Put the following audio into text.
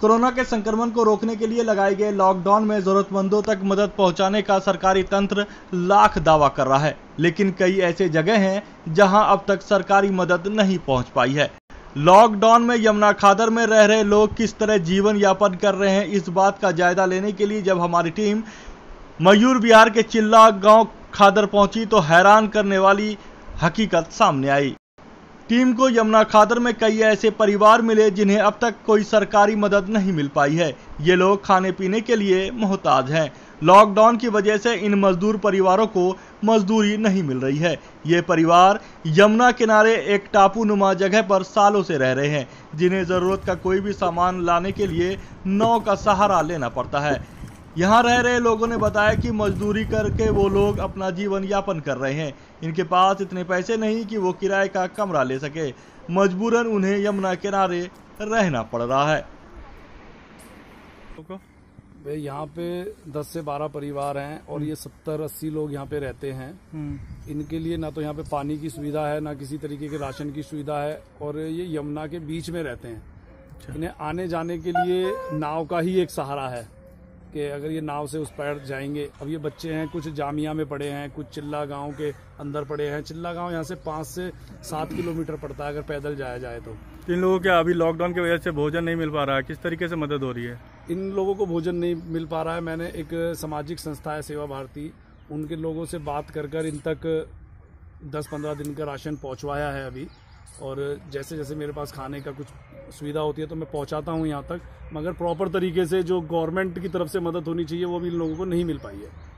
Corona के संक्रमण को रोकने के लिए लगाए गए लॉकडाउन में जरूरतमंदों तक मदद पहुँचाने का सरकारी तंत्र लाख दावा कर रहा है। लेकिन कई ऐसे जगह हैं जहाँ अब तक सरकारी मदद नहीं पहुँच पाई है। लॉकडाउन में यमुना खादर में रह रहे लोग किस तरह जीवन यापन कर रहे हैं, इस बात का जायजा लेने के लिए जब हमारी टीम मयूर बिहार के चिल्ला गाँव खादर पहुँची तो हैरान करने वाली हकीकत सामने आई। टीम को यमुना खादर में कई ऐसे परिवार मिले जिन्हें अब तक कोई सरकारी मदद नहीं मिल पाई है। ये लोग खाने पीने के लिए मोहताज हैं। लॉकडाउन की वजह से इन मजदूर परिवारों को मजदूरी नहीं मिल रही है। ये परिवार यमुना किनारे एक टापू नुमा जगह पर सालों से रह रहे हैं, जिन्हें ज़रूरत का कोई भी सामान लाने के लिए नाव का सहारा लेना पड़ता है। यहाँ रह रहे लोगों ने बताया कि मजदूरी करके वो लोग अपना जीवन यापन कर रहे हैं। इनके पास इतने पैसे नहीं कि वो किराए का कमरा ले सके। मजबूरन उन्हें यमुना किनारे रहना पड़ रहा है। भाई यहाँ पे 10 से 12 परिवार हैं और ये 70 80 लोग यहाँ पे रहते हैं। इनके लिए ना तो यहाँ पे पानी की सुविधा है ना किसी तरीके के राशन की सुविधा है और ये यमुना के बीच में रहते हैं। इन्हें आने जाने के लिए नाव का ही एक सहारा है। कि अगर ये नाव से उस पैर जाएँगे। अब ये बच्चे हैं कुछ जामिया में पड़े हैं कुछ चिल्ला गाँव के अंदर पड़े हैं। चिल्ला गाँव यहाँ से पाँच से सात किलोमीटर पड़ता है अगर पैदल जाया जाए तो। इन लोगों के अभी लॉकडाउन की वजह से भोजन नहीं मिल पा रहा है। किस तरीके से मदद हो रही है? इन लोगों को भोजन नहीं मिल पा रहा है। मैंने एक सामाजिक संस्था है सेवा भारती। उनके लोगों से बात कर कर इन तक दस पंद्रह दिन का राशन पहुँचवाया है अभी। और जैसे जैसे मेरे पास खाने का कुछ सुविधा होती है तो मैं पहुंचाता हूँ यहाँ तक, मगर प्रॉपर तरीके से जो गवर्नमेंट की तरफ़ से मदद होनी चाहिए, वो भी इन लोगों को नहीं मिल पाई है।